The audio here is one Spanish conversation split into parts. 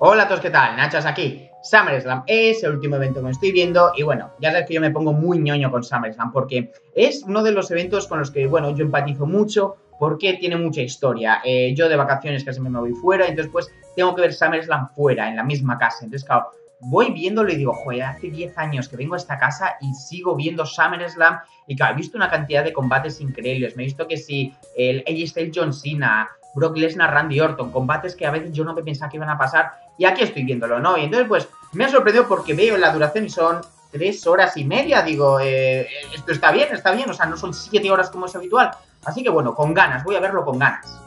Hola a todos, ¿qué tal? Nachas aquí. SummerSlam es el último evento que me estoy viendo y bueno, ya sabes que yo me pongo muy ñoño con SummerSlam porque es uno de los eventos con los que, bueno, yo empatizo mucho porque tiene mucha historia. Eh, yo de vacaciones casi me voy fuera, entonces pues tengo que ver SummerSlam fuera, en la misma casa. Entonces, claro, voy viéndolo y digo, joder, hace 10 años que vengo a esta casa y sigo viendo SummerSlam y claro, he visto una cantidad de combates increíbles. Me he visto que si el AJ Styles John Cena, Brock Lesnar, Randy Orton, combates que a veces yo no me pensaba que iban a pasar y aquí estoy viéndolo, ¿no? Y entonces, pues, me ha sorprendido porque veo la duración y son tres horas y media, digo, eh, esto está bien, está bien, o sea, no son siete horas como es habitual. Así que bueno, con ganas, voy a verlo con ganas.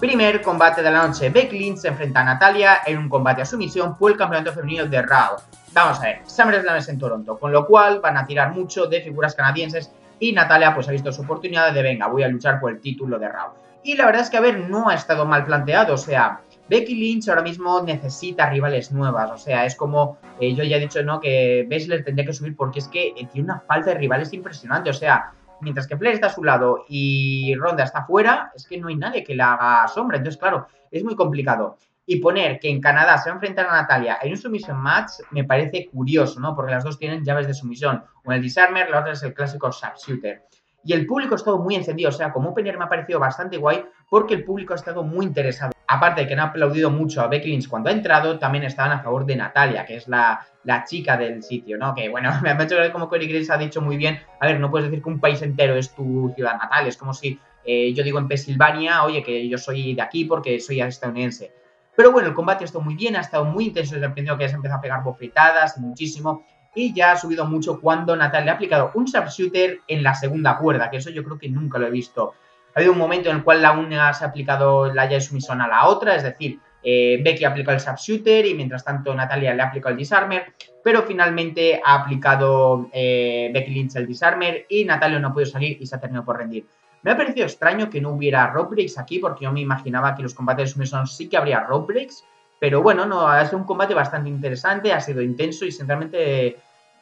Primer combate de la noche, Becky Lynch se enfrenta a Natalia en un combate a sumisión por el campeonato femenino de Raw. Vamos a ver, SummerSlam es en Toronto, con lo cual van a tirar mucho de figuras canadienses y Natalia pues ha visto su oportunidad de venga, voy a luchar por el título de Raw. Y la verdad es que, a ver, no ha estado mal planteado. O sea, Becky Lynch ahora mismo necesita rivales nuevas. O sea, es como eh, yo ya he dicho, ¿no? Que Baszler tendría que subir porque es que tiene una falta de rivales impresionante. O sea, mientras que Flair está a su lado y Ronda está fuera, es que no hay nadie que le haga sombra. Entonces, claro, es muy complicado. Y poner que en Canadá se va a enfrentar a Natalia en un submission match me parece curioso, ¿no? Porque las dos tienen llaves de sumisión. Una el disarmer, la otra es el clásico sharpshooter. Y el público ha estado muy encendido, o sea, como opener me ha parecido bastante guay porque el público ha estado muy interesado. Aparte de que han aplaudido mucho a Becky Lynch cuando ha entrado, también estaban a favor de Natalia, que es la, la chica del sitio, ¿no? Que bueno, me ha hecho ver como Corey Grace ha dicho muy bien, a ver, no puedes decir que un país entero es tu ciudad natal, es como si eh, yo digo en Pensilvania, oye, que yo soy de aquí porque soy estadounidense. Pero bueno, el combate ha estado muy bien, ha estado muy intenso desde el principio que ya se empezado a pegar bofetadas muchísimo y ya ha subido mucho cuando Natalia ha aplicado un sharpshooter en la segunda cuerda, que eso yo creo que nunca lo he visto. Ha habido un momento en el cual la una se ha aplicado la llave sumisión a la otra, es decir, eh, Becky ha aplicado el sharpshooter y mientras tanto Natalia le ha aplicado el disarmer, pero finalmente ha aplicado eh, Becky Lynch el disarmer y Natalia no ha podido salir y se ha terminado por rendir. Me ha parecido extraño que no hubiera breaks aquí porque yo me imaginaba que los combates de sumisión sí que habría breaks, pero bueno, no, ha sido un combate bastante interesante, ha sido intenso y sinceramente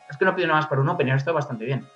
es que no pido nada más para un Open, esto bastante bien.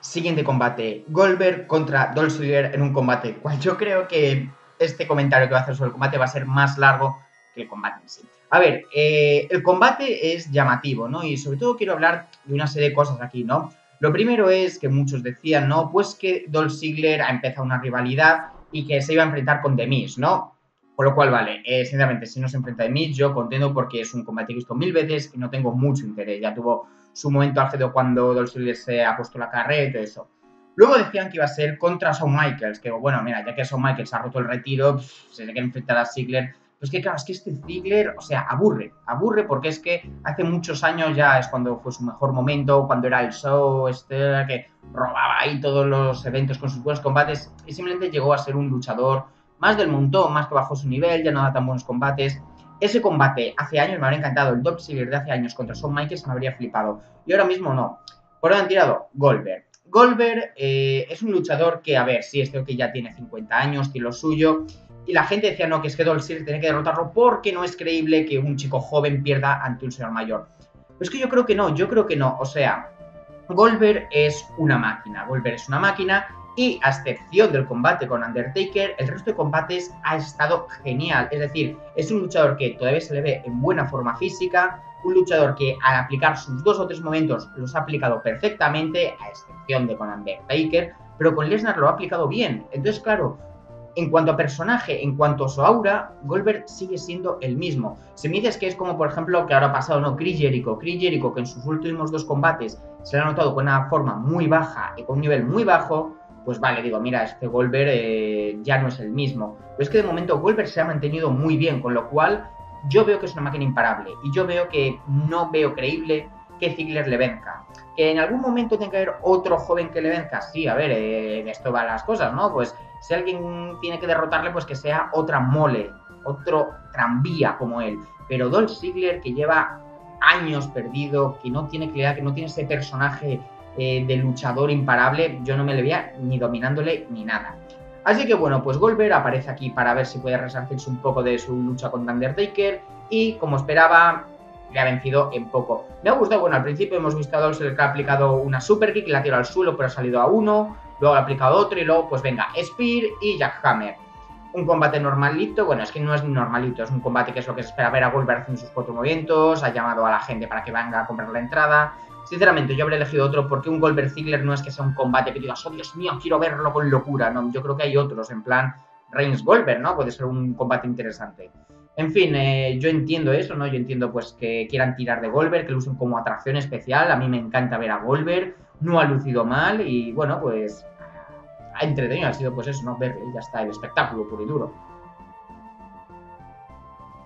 Siguiente combate, Goldberg contra Dolph en un combate, cual yo creo que este comentario que va a hacer sobre el combate va a ser más largo que el combate en sí. A ver, eh, el combate es llamativo, ¿no? Y sobre todo quiero hablar de una serie de cosas aquí, ¿no? Lo primero es que muchos decían, ¿no? Pues que Dolph Ziggler ha empezado una rivalidad y que se iba a enfrentar con The Miz, ¿no? Por lo cual, vale, eh, sinceramente, si no se enfrenta de mí, yo contento porque es un combate visto mil veces y no tengo mucho interés. Ya tuvo su momento álgido cuando Dolph se ha puesto la carrera y todo eso. Luego decían que iba a ser contra Shawn Michaels, que bueno, mira, ya que Shawn Michaels ha roto el retiro, se le quiere enfrentar a Ziggler. Pues que claro, es que este Ziggler, o sea, aburre, aburre porque es que hace muchos años ya es cuando fue su mejor momento, cuando era el show, este, que robaba ahí todos los eventos con sus buenos combates y simplemente llegó a ser un luchador más del montón, más que bajó su nivel, ya no da tan buenos combates. Ese combate hace años me habría encantado, el Dolph Ziggler de hace años contra Shawn Michaels me habría flipado. Y ahora mismo no. Por ahora han tirado Goldberg. Goldberg eh, es un luchador que, a ver, sí, este que ya tiene 50 años, tiene lo suyo. Y la gente decía, no, que es que Dolph Ziggler tiene que derrotarlo porque no es creíble que un chico joven pierda ante un señor mayor. Pero es que yo creo que no, yo creo que no. O sea, Goldberg es una máquina. Goldberg es una máquina y a excepción del combate con Undertaker, el resto de combates ha estado genial. Es decir, es un luchador que todavía se le ve en buena forma física, un luchador que al aplicar sus dos o tres momentos los ha aplicado perfectamente, a excepción de con Undertaker, pero con Lesnar lo ha aplicado bien. Entonces, claro, en cuanto a personaje, en cuanto a su aura, Goldberg sigue siendo el mismo. Si me dices que es como, por ejemplo, que ahora ha pasado, ¿no? Chris Jericho. Chris Jericho, que en sus últimos dos combates se le ha notado con una forma muy baja y con un nivel muy bajo, pues vale, digo, mira, este Goldberg eh, ya no es el mismo. Pero es que de momento Goldberg se ha mantenido muy bien, con lo cual yo veo que es una máquina imparable. Y yo veo que no veo creíble que Ziggler le venza. Que en algún momento tenga que haber otro joven que le venza. Sí, a ver, eh, esto van las cosas, ¿no? Pues si alguien tiene que derrotarle, pues que sea otra mole, otro tranvía como él. Pero Dolph Ziggler, que lleva años perdido, que no tiene claridad, que no tiene ese personaje eh, de luchador imparable, yo no me le veía ni dominándole ni nada. Así que bueno, pues Goldberg aparece aquí para ver si puede resarcirse un poco de su lucha con Undertaker y como esperaba, le ha vencido en poco. Me ha gustado, bueno, al principio hemos visto a Dolph que ha aplicado una super kick, la tirado al suelo pero ha salido a uno. Luego ha aplicado otro y luego, pues venga, Spear y Jackhammer. Un combate normalito, bueno, es que no es normalito, es un combate que es lo que se espera ver a Goldberg haciendo sus cuatro movimientos, ha llamado a la gente para que venga a comprar la entrada. Sinceramente, yo habría elegido otro porque un Goldberg Ziggler no es que sea un combate que digas, oh Dios mío, quiero verlo con locura, no, yo creo que hay otros, en plan Reigns Goldberg, ¿no? Puede ser un combate interesante. En fin, eh, yo entiendo eso, ¿no? Yo entiendo pues que quieran tirar de Goldberg, que lo usen como atracción especial. A mí me encanta ver a Goldberg, no ha lucido mal y bueno, pues ha entretenido, ha sido pues eso, ¿no? Verle, ya está, el espectáculo puro y duro.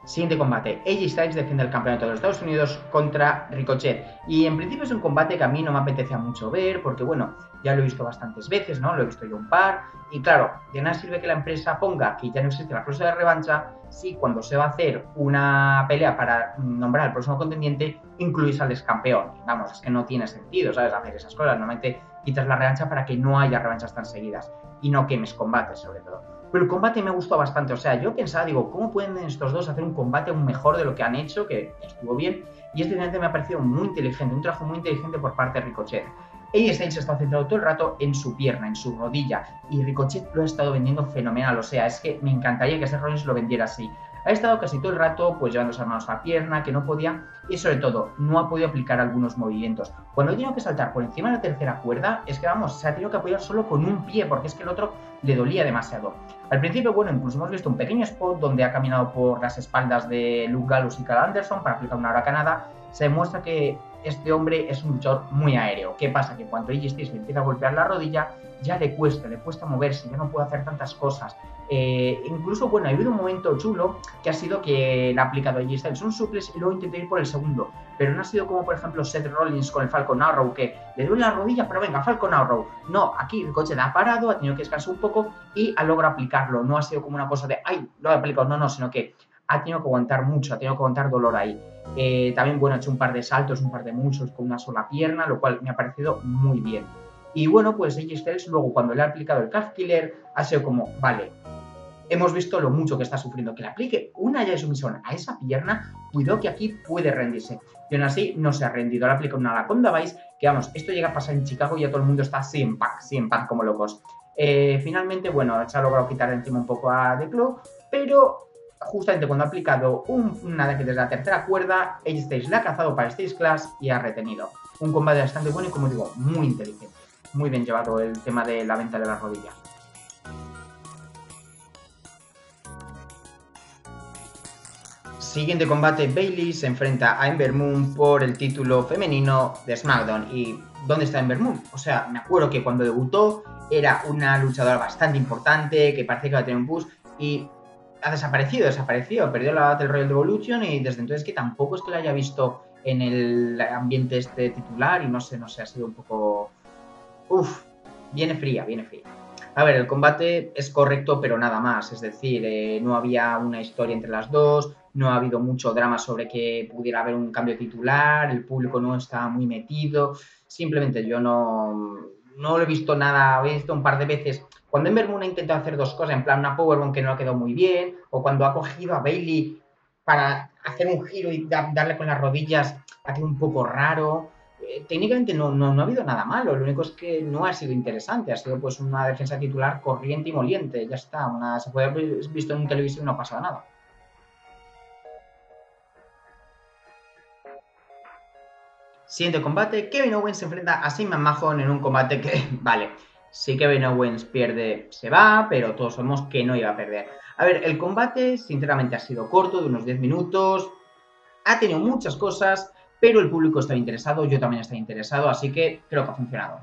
Siguiente combate. AJ Styles defiende el campeonato de los Estados Unidos contra Ricochet. Y en principio es un combate que a mí no me apetecía mucho ver, porque bueno, ya lo he visto bastantes veces, ¿no? Lo he visto yo un par. Y claro, de nada sirve que la empresa ponga que ya no existe la cláusula de revancha si cuando se va a hacer una pelea para nombrar al próximo contendiente, incluís al ex campeón. Vamos, es que no tiene sentido, ¿sabes? Hacer esas cosas. Normalmente quitas la revancha para que no haya revanchas tan seguidas y no quemes combates, sobre todo. Pero el combate me gustó bastante. O sea, yo pensaba, digo, ¿cómo pueden estos dos hacer un combate aún mejor de lo que han hecho? Que estuvo bien. Y este me ha parecido muy inteligente, un trabajo muy inteligente por parte de Ricochet. AJ Styles está centrado todo el rato en su pierna, en su rodilla, y Ricochet lo ha estado vendiendo fenomenal. O sea, es que me encantaría que ese Rollins lo vendiera así. Ha estado casi todo el rato pues llevando las manos a la pierna, que no podía, y sobre todo, no ha podido aplicar algunos movimientos. Cuando ha tenido que saltar por encima de la tercera cuerda, es que vamos, se ha tenido que apoyar solo con un pie, porque es que el otro le dolía demasiado. Al principio, bueno, incluso hemos visto un pequeño spot donde ha caminado por las espaldas de Luke Gallus y Carl Anderson para aplicar una huracanada. Se demuestra que este hombre es un luchador muy aéreo. ¿Qué pasa? Que cuando AJ Styles le empieza a golpear la rodilla, ya le cuesta, le cuesta moverse, ya no puede hacer tantas cosas. Eh, incluso, bueno, ha habido un momento chulo que ha sido que le ha aplicado AJ Styles un suplex y luego intenta ir por el segundo. Pero no ha sido como, por ejemplo, Seth Rollins con el Falcon Arrow, que le duele la rodilla, pero venga, Falcon Arrow. No, aquí el coche ha parado, ha tenido que descansar un poco y ha logrado aplicarlo. No ha sido como una cosa de, ay, lo ha aplicado. No, no, sino que ha tenido que aguantar mucho, ha tenido que aguantar dolor ahí. Eh, también, bueno, ha hecho un par de saltos, un par de muchos con una sola pierna, lo cual me ha parecido muy bien. Y bueno, pues AJ Styles luego cuando le ha aplicado el Calf Killer ha sido como, vale, hemos visto lo mucho que está sufriendo, que le aplique una ya de sumisión a esa pierna, cuidado que aquí puede rendirse. Y aún así no se ha rendido, le aplica una Anaconda Vice, que vamos, esto llega a pasar en Chicago y ya todo el mundo está así en pack, sí en pack como locos. Eh, finalmente, bueno, se ha logrado quitar encima un poco a The Club, pero justamente cuando ha aplicado un, una desde la tercera cuerda, Edge Stage le ha cazado para Stage Class y ha retenido. Un combate bastante bueno y, como digo, muy inteligente. Muy bien llevado el tema de la venta de la rodilla. Siguiente combate, Bailey se enfrenta a Ember Moon por el título femenino de SmackDown. ¿Y dónde está Ember Moon? O sea, me acuerdo que cuando debutó era una luchadora bastante importante, que parecía que iba a tener un push, y ha desaparecido, desapareció, perdió la Battle Royale Evolution y desde entonces que tampoco es que la haya visto en el ambiente este titular y no sé, no sé, ha sido un poco... Uf, viene fría, viene fría. A ver, el combate es correcto, pero nada más. Es decir, eh, no había una historia entre las dos, no ha habido mucho drama sobre que pudiera haber un cambio titular, el público no está muy metido. Simplemente yo no, no lo he visto nada, he visto un par de veces cuando Ember Moon ha intentado hacer dos cosas, en plan una powerbomb que no ha quedado muy bien, o cuando ha cogido a Bailey para hacer un giro y darle con las rodillas, ha quedado un poco raro. Eh, técnicamente no, no, ha habido nada malo, lo único es que no ha sido interesante, ha sido pues una defensa titular corriente y moliente, ya está, una, se puede haber visto en un televisión y no ha pasado nada. Siguiente combate, Kevin Owens se enfrenta a Simon Mahon en un combate que, vale, si Kevin Owens pierde, se va, pero todos sabemos que no iba a perder. A ver, el combate sinceramente ha sido corto, de unos 10 minutos, ha tenido muchas cosas, pero el público está interesado, yo también estoy interesado, así que creo que ha funcionado.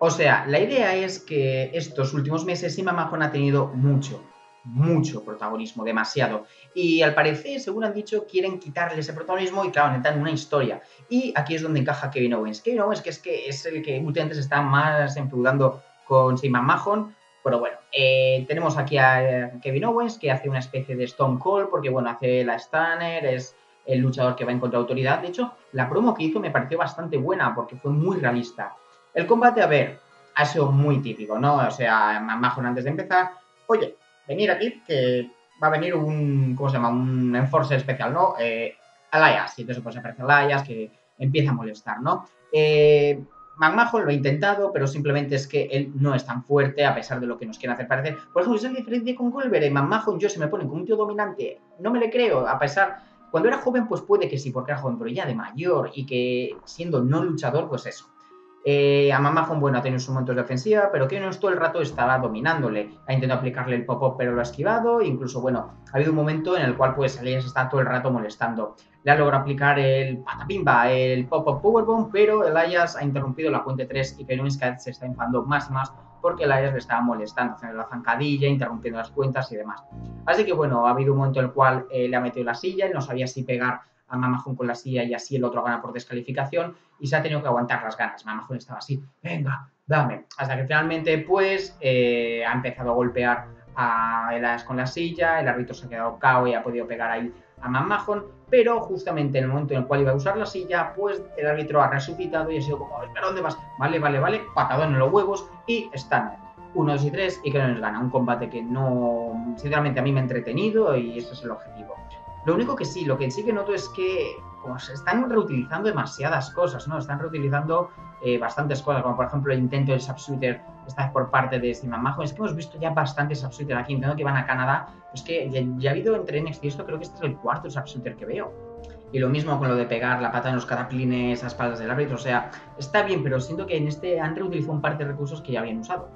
O sea, la idea es que estos últimos meses Sima Mahon ha tenido mucho, mucho protagonismo, demasiado. Y al parecer, según han dicho, quieren quitarle ese protagonismo y, claro, necesitan una historia. Y aquí es donde encaja Kevin Owens. Kevin Owens, que es que es el que últimamente se está más enfeudando con Simon Mahon. Pero bueno, eh, tenemos aquí a Kevin Owens que hace una especie de Stone Cold porque bueno, hace la Stunner, es el luchador que va en contra de autoridad. De hecho, la promo que hizo me pareció bastante buena porque fue muy realista. El combate, a ver, ha sido muy típico, ¿no? O sea, Mahon antes de empezar, oye, venir aquí que va a venir un, ¿cómo se llama? Un enforcer especial, ¿no? Eh, y entonces pues aparece Elias que empieza a molestar, ¿no? Eh, McMahon lo ha intentado, pero simplemente es que él no es tan fuerte a pesar de lo que nos quieren hacer parecer. Por ejemplo, esa diferencia con Goldberg. En McMahon yo se me pone como un tío dominante, no me le creo, a pesar... Cuando era joven, pues puede que sí, porque era joven, pero ya de mayor y que siendo no luchador, pues eso. Eh, a Mamajón, bueno, ha tenido sus momentos de ofensiva, pero que no todo el rato estaba dominándole. Ha intentado aplicarle el pop-up, pero lo ha esquivado. Incluso, bueno, ha habido un momento en el cual, pues, Elias está todo el rato molestando. Le ha logrado aplicar el patapimba, el pop-up powerbomb, pero Elias ha interrumpido la puente 3 y que se está enfadando más y más porque Elias le estaba molestando, haciendo la zancadilla, interrumpiendo las cuentas y demás. Así que, bueno, ha habido un momento en el cual eh, le ha metido la silla y no sabía si pegar a Mamajón con la silla y así el otro gana por descalificación y se ha tenido que aguantar las ganas. Mamajón estaba así, venga, dame. Hasta que finalmente pues eh, ha empezado a golpear a Elas con la silla, el árbitro se ha quedado cao y ha podido pegar ahí a Mamajón, pero justamente en el momento en el cual iba a usar la silla, pues el árbitro ha resucitado y ha sido como, ¿pero dónde vas? Vale, vale, vale, patadón en los huevos y están 1, 2 y 3 y que no nos gana. Un combate que no, sinceramente a mí me ha entretenido y ese es el objetivo. Lo único que sí, lo que sí que noto es que se están reutilizando demasiadas cosas, ¿no? Están reutilizando eh, bastantes cosas, como por ejemplo el intento del subshooter, esta vez por parte de Steam Majo. Es que hemos visto ya bastantes subshooter aquí, entiendo que van a Canadá. Es que ya, ha habido entre NXT esto, creo que este es el cuarto subshooter que veo. Y lo mismo con lo de pegar la pata en los cataplines a espaldas del árbitro. O sea, está bien, pero siento que en este han reutilizado un par de recursos que ya habían usado.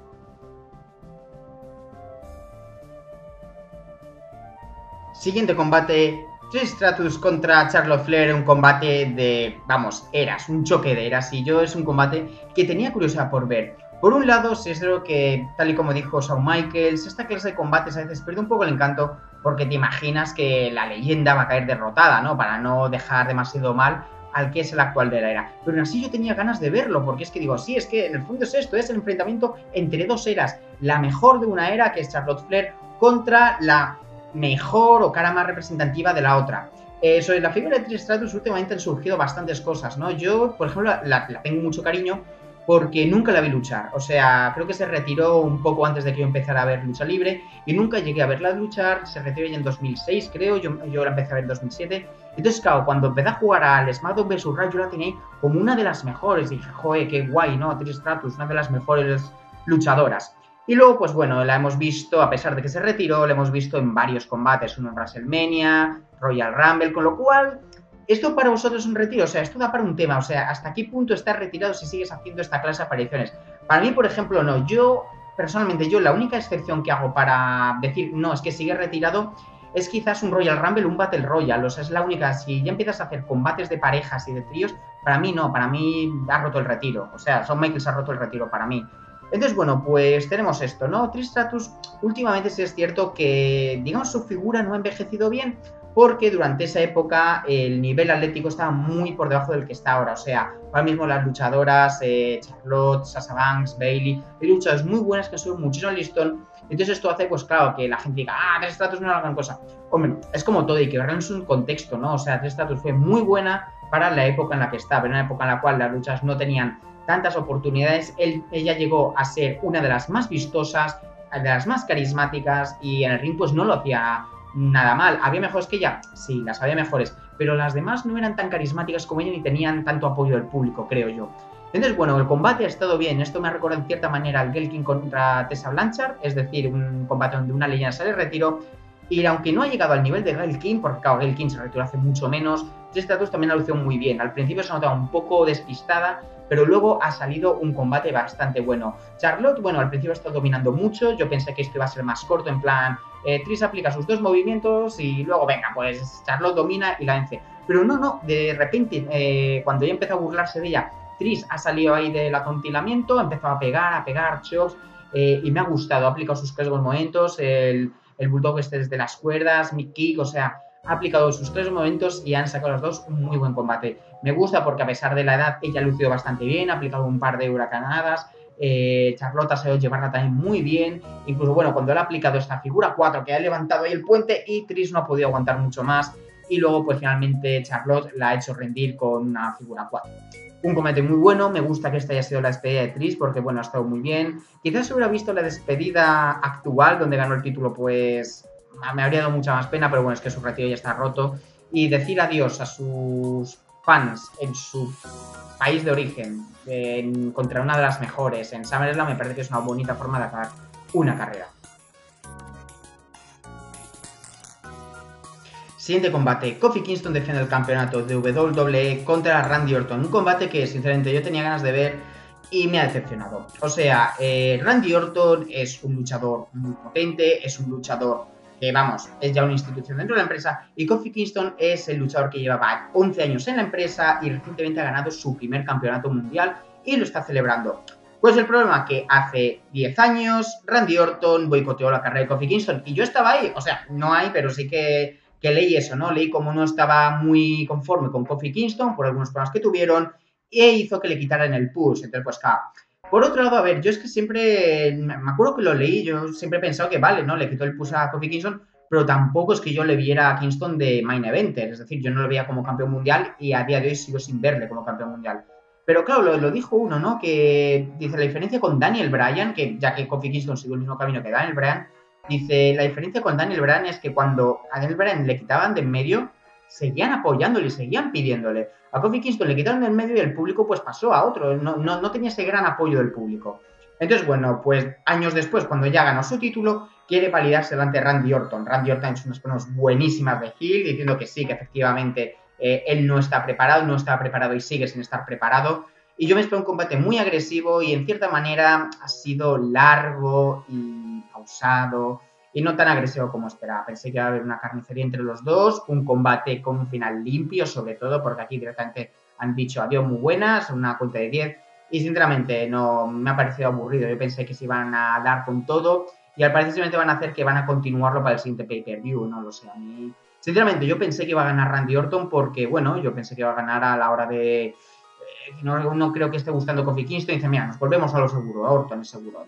Siguiente combate, Stratus contra Charlotte Flair, un combate de, vamos, eras, un choque de eras. Y yo es un combate que tenía curiosidad por ver. Por un lado, es lo que, tal y como dijo Shawn Michaels, esta clase de combates a veces pierde un poco el encanto porque te imaginas que la leyenda va a caer derrotada, ¿no? Para no dejar demasiado mal al que es el actual de la era. Pero aún así yo tenía ganas de verlo, porque es que digo, sí, es que en el fondo es esto, es el enfrentamiento entre dos eras. La mejor de una era, que es Charlotte Flair, contra la mejor o cara más representativa de la otra. Eh, sobre la figura de Tristratus últimamente han surgido bastantes cosas, ¿no? Yo, por ejemplo, la, tengo mucho cariño porque nunca la vi luchar. O sea, creo que se retiró un poco antes de que yo empezara a ver lucha libre y nunca llegué a verla luchar. Se retiró ya en 2006, creo. Yo, yo la empecé a ver en 2007. Entonces, claro, cuando empecé a jugar al SmackDown vs. Raw, yo la tenía como una de las mejores. dije, joder, qué guay, ¿no? Tristratus, una de las mejores luchadoras. Y luego, pues bueno, la hemos visto, a pesar de que se retiró, la hemos visto en varios combates, uno en WrestleMania, Royal Rumble, con lo cual, esto para vosotros es un retiro, o sea, esto da para un tema, o sea, ¿hasta qué punto estás retirado si sigues haciendo esta clase de apariciones? Para mí, por ejemplo, no, yo, personalmente, yo la única excepción que hago para decir, no, es que sigue retirado, es quizás un Royal Rumble, un Battle Royale, o sea, es la única, si ya empiezas a hacer combates de parejas y de tríos, para mí no, para mí ha roto el retiro, o sea, Son Michaels ha roto el retiro para mí. Entonces, bueno, pues tenemos esto, ¿no? Tristratus últimamente sí es cierto que, digamos, su figura no ha envejecido bien porque durante esa época el nivel atlético estaba muy por debajo del que está ahora. O sea, ahora mismo las luchadoras, eh, Charlotte, Sasha Banks, Bailey, hay luchadoras muy buenas que suben muchísimo listón. Entonces esto hace, pues claro, que la gente diga, ah, Tristratus no es una gran cosa. Hombre, es como todo y que realmente es un contexto, ¿no? O sea, Tristratus fue muy buena para la época en la que estaba, en una época en la cual las luchas no tenían tantas oportunidades, ella llegó a ser una de las más vistosas, de las más carismáticas y en el ring pues no lo hacía nada mal. ¿Había mejores que ella? Sí, las había mejores, pero las demás no eran tan carismáticas como ella ni tenían tanto apoyo del público, creo yo. Entonces, bueno, el combate ha estado bien. Esto me recuerda en cierta manera al Gelkin contra Tessa Blanchard, es decir, un combate donde una leyenda sale retiro. Y aunque no ha llegado al nivel de Gail King, porque claro, Gail King se retiró hace mucho menos, Tristatus también ha lucido muy bien. Al principio se notaba un poco despistada, pero luego ha salido un combate bastante bueno. Charlotte, bueno, al principio está dominando mucho, yo pensé que esto iba a ser más corto, en plan, eh, Tris aplica sus dos movimientos y luego, venga, pues Charlotte domina y la vence. Pero no, no, de repente, eh, cuando ya empezó a burlarse de ella, Tris ha salido ahí del atontilamiento, ha empezado a pegar, a pegar chops, eh, y me ha gustado, ha aplicado sus tres momentos, el, el bulldog este desde las cuerdas, mi kick, o sea, ha aplicado sus tres momentos y han sacado los dos un muy buen combate. Me gusta porque a pesar de la edad ella ha lucido bastante bien, ha aplicado un par de huracanadas, eh, Charlotte ha sabido llevarla también muy bien, incluso bueno, cuando él ha aplicado esta figura 4 que ha levantado ahí el puente y Tris no ha podido aguantar mucho más y luego pues finalmente Charlotte la ha hecho rendir con una figura 4. Un combate muy bueno, me gusta que esta haya sido la despedida de Tris porque bueno, ha estado muy bien. Quizás hubiera visto la despedida actual donde ganó el título pues me habría dado mucha más pena, pero bueno, es que su retiro ya está roto. Y decir adiós a sus fans en su país de origen contra una de las mejores en SummerSlam me parece que es una bonita forma de acabar una carrera. Siguiente combate, Kofi Kingston defiende el campeonato de WWE contra Randy Orton. Un combate que sinceramente yo tenía ganas de ver y me ha decepcionado. O sea, eh, Randy Orton es un luchador muy potente, es un luchador que, vamos, es ya una institución dentro de la empresa. Y Kofi Kingston es el luchador que llevaba 11 años en la empresa y recientemente ha ganado su primer campeonato mundial y lo está celebrando. Pues el problema que hace 10 años Randy Orton boicoteó la carrera de Kofi Kingston y yo estaba ahí, o sea, no hay, pero sí que que leí eso, ¿no? Leí como no estaba muy conforme con Kofi Kingston por algunos problemas que tuvieron e hizo que le quitaran el push. Entonces, pues, claro. Por otro lado, a ver, yo es que siempre, me acuerdo que lo leí, yo siempre he pensado que vale, ¿no? Le quitó el push a Kofi Kingston, pero tampoco es que yo le viera a Kingston de main eventer, es decir, yo no lo veía como campeón mundial y a día de hoy sigo sin verle como campeón mundial. Pero claro, lo, lo, dijo uno, ¿no? Que dice la diferencia con Daniel Bryan, que ya que Kofi Kingston sigue el mismo camino que Daniel Bryan, Dice, la diferencia con Daniel Bryan es que cuando a Daniel Bryan le quitaban de en medio, seguían apoyándole, seguían pidiéndole. A Kofi Kingston le quitaron de en medio y el público pues pasó a otro, no, no, tenía ese gran apoyo del público. Entonces, bueno, pues años después, cuando ya ganó su título, quiere validarse delante de Randy Orton. Randy Orton ha hecho unas buenísimas de Hill, diciendo que sí, que efectivamente eh, él no está preparado, no está preparado y sigue sin estar preparado. Y yo me espero un combate muy agresivo y en cierta manera ha sido largo y pausado y no tan agresivo como esperaba. Pensé que iba a haber una carnicería entre los dos, un combate con un final limpio, sobre todo porque aquí directamente han dicho adiós muy buenas, una cuenta de 10 y sinceramente no me ha parecido aburrido. Yo pensé que se iban a dar con todo y al parecer simplemente van a hacer que van a continuarlo para el siguiente pay-per-view, no lo sé. A mí, sinceramente, yo pensé que iba a ganar Randy Orton porque, bueno, yo pensé que iba a ganar a la hora de no, creo que esté gustando Kofi Kingston dice, mira, nos volvemos a lo seguro, a Orton es seguro.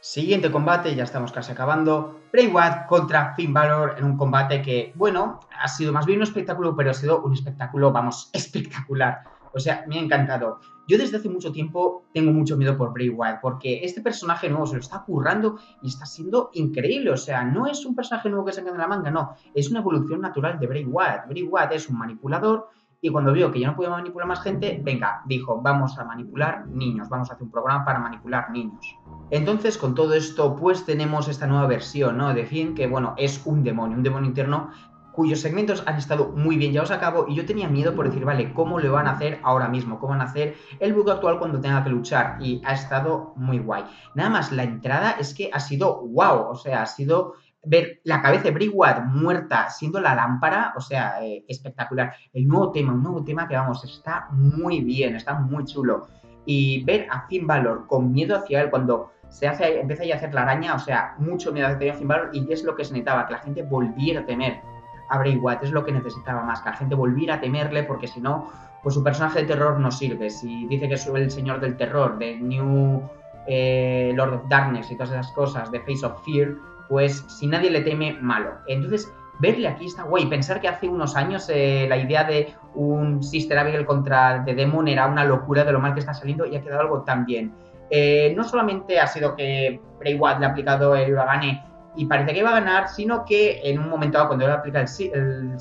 Siguiente combate, ya estamos casi acabando. Bray Wyatt contra Finn Balor en un combate que, bueno, ha sido más bien un espectáculo, pero ha sido un espectáculo, vamos, espectacular. O sea, me ha encantado. Yo desde hace mucho tiempo tengo mucho miedo por Bray Wyatt, porque este personaje nuevo se lo está currando y está siendo increíble. O sea, no es un personaje nuevo que se en la manga, no. Es una evolución natural de Bray Wyatt. Bray Wyatt es un manipulador y cuando vio que ya no podía manipular más gente, venga, dijo, vamos a manipular niños, vamos a hacer un programa para manipular niños. Entonces, con todo esto, pues tenemos esta nueva versión, ¿no? De Finn, que bueno, es un demonio, un demonio interno cuyos segmentos han estado muy bien llevados a cabo y yo tenía miedo por decir, vale, ¿cómo lo van a hacer ahora mismo? ¿Cómo van a hacer el book actual cuando tenga que luchar? Y ha estado muy guay. Nada más, la entrada es que ha sido wow, o sea, ha sido ver la cabeza de Bray muerta siendo la lámpara, o sea, eh, espectacular. El nuevo tema, un nuevo tema que vamos, está muy bien, está muy chulo. Y ver a Finn Balor con miedo hacia él cuando se hace, empieza a hacer la araña, o sea, mucho miedo hacia Finn Balor y es lo que se necesitaba, que la gente volviera a temer a Bray es lo que necesitaba más, que la gente volviera a temerle, porque si no, pues su personaje de terror no sirve. Si dice que es el señor del terror, de New eh, Lord of Darkness y todas esas cosas, de Face of Fear, pues si nadie le teme, malo. Entonces, verle aquí está guay. Pensar que hace unos años eh, la idea de un Sister Abigail contra The Demon era una locura de lo mal que está saliendo y ha quedado algo tan bien. Eh, no solamente ha sido que Bray Wyatt le ha aplicado el Uragane y parece que iba a ganar, sino que en un momento dado, cuando él aplica el,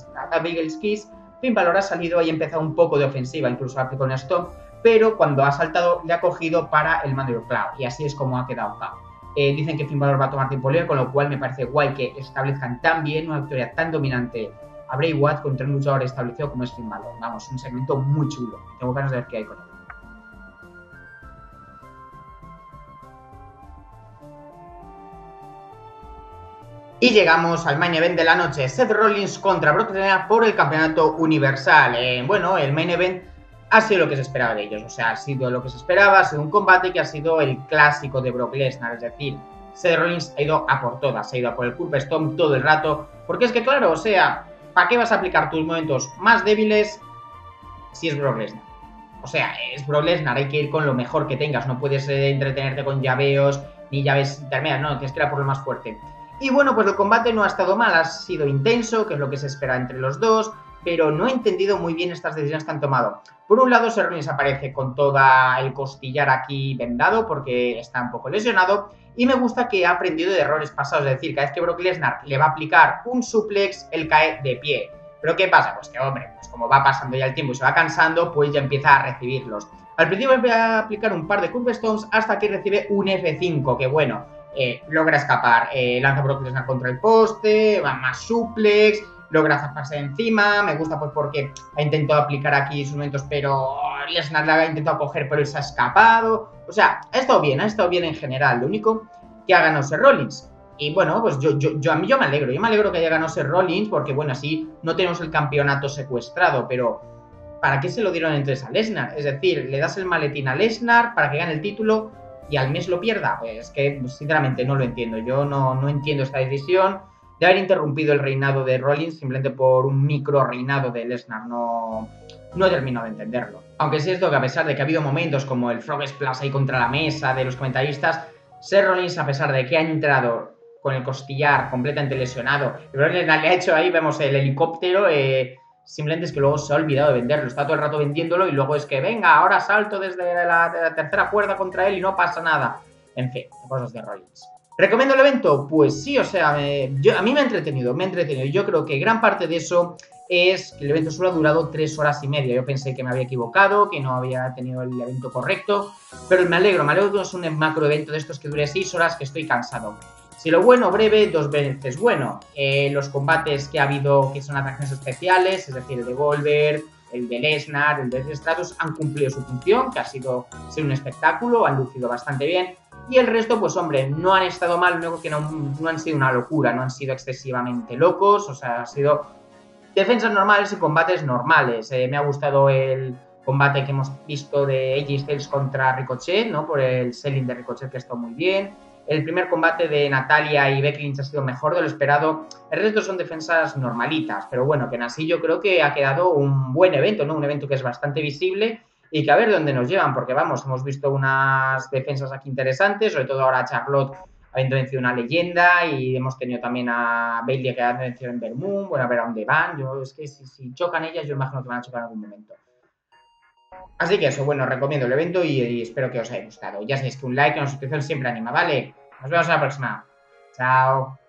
el Kiss, Finn Balor ha salido y empezado un poco de ofensiva, incluso aplicó un stop, pero cuando ha saltado le ha cogido para el Mando Cloud, y así es como ha quedado eh, dicen que Finn Balor va a tomar tiempo libre, con lo cual me parece guay que establezcan tan bien una victoria tan dominante a Bray Watt contra un luchador establecido como es Finn Balor. Vamos, un segmento muy chulo. Tengo ganas de ver qué hay con él. Y llegamos al main event de la noche, Seth Rollins contra Brock Lesnar por el campeonato universal. Eh, bueno, el main event ha sido lo que se esperaba de ellos, o sea, ha sido lo que se esperaba, ha sido un combate que ha sido el clásico de Brock Lesnar, es decir, Seth Rollins ha ido a por todas, ha ido a por el Curve Storm todo el rato, porque es que claro, o sea, ¿para qué vas a aplicar tus momentos más débiles si es Brock Lesnar? O sea, es Brock Lesnar, hay que ir con lo mejor que tengas, no puedes eh, entretenerte con llaveos ni llaves intermedias, no, tienes que ir a por lo más fuerte. Y bueno, pues el combate no ha estado mal, ha sido intenso, que es lo que se espera entre los dos. pero no he entendido muy bien estas decisiones que han tomado. Por un lado, Rollins aparece con todo el costillar aquí vendado porque está un poco lesionado y me gusta que ha aprendido de errores pasados, es decir, cada vez que Brock Lesnar le va a aplicar un suplex, él cae de pie. Pero ¿qué pasa? Pues que, hombre, pues como va pasando ya el tiempo y se va cansando, pues ya empieza a recibirlos. Al principio voy a aplicar un par de curve stones hasta que recibe un F5, que bueno, eh, logra escapar, eh, lanza Brock contra el poste, va más suplex, logra zafarse encima, me gusta pues porque ha intentado aplicar aquí sus momentos, pero Lesnar la ha intentado coger, pero él se ha escapado. O sea, ha estado bien, ha estado bien en general. Lo único que ha ganado Ser Rollins. Y bueno, pues yo, yo, yo, a mí yo me alegro, yo me alegro que haya ganado Ser Rollins, porque bueno, así no tenemos el campeonato secuestrado, pero ¿para qué se lo dieron entonces a Lesnar? Es decir, le das el maletín a Lesnar para que gane el título y al mes lo pierda. Pues que sinceramente no lo entiendo. Yo no, no entiendo esta decisión de haber interrumpido el reinado de Rollins simplemente por un micro reinado de Lesnar. No, no he terminado de entenderlo. Aunque es lo que a pesar de que ha habido momentos como el Frog Splash ahí contra la mesa de los comentaristas, Seth Rollins, a pesar de que ha entrado con el costillar completamente lesionado, y Rollins le ha hecho ahí, vemos el helicóptero, eh, simplemente es que luego se ha olvidado de venderlo, está todo el rato vendiéndolo y luego es que venga, ahora salto desde la, tercera cuerda contra él y no pasa nada. En fin, cosas de Rollins. ¿Recomiendo el evento? Pues sí, o sea, yo, a mí me ha entretenido, me ha entretenido. Yo creo que gran parte de eso es que el evento solo ha durado tres horas y media. Yo pensé que me había equivocado, que no había tenido el evento correcto, pero me alegro, me alegro que es un macro evento de estos que dure seis horas, que estoy cansado. Si lo bueno, breve, dos veces bueno. Eh, los combates que ha habido, que son atracciones especiales, es decir, el de Volver, el de Lesnar, el de Stratus, han cumplido su función, que ha sido ser un espectáculo, han lucido bastante bien. Y el resto, pues hombre, no han estado mal, no, que no, no han sido una locura, no han sido excesivamente locos, o sea, ha sido defensas normales y combates normales. Eh, me ha gustado el combate que hemos visto de AJ Styles contra Ricochet, ¿no? Por el selling de Ricochet que está muy bien. El primer combate de Natalia y Becky Lynch ha sido mejor de lo esperado. El resto son defensas normalitas, pero bueno, que en así yo creo que ha quedado un buen evento, ¿no? Un evento que es bastante visible y que a ver dónde nos llevan, porque vamos, hemos visto unas defensas aquí interesantes, sobre todo ahora Charlotte habiendo vencido una leyenda y hemos tenido también a Bailey que ha vencido en Bermuda, bueno, a ver a dónde van, yo es que si, chocan ellas yo imagino que van a chocar en algún momento. Así que eso, bueno, recomiendo el evento y, espero que os haya gustado. Ya sabéis que un like y una suscripción siempre anima, ¿vale? Nos vemos en la próxima. Chao.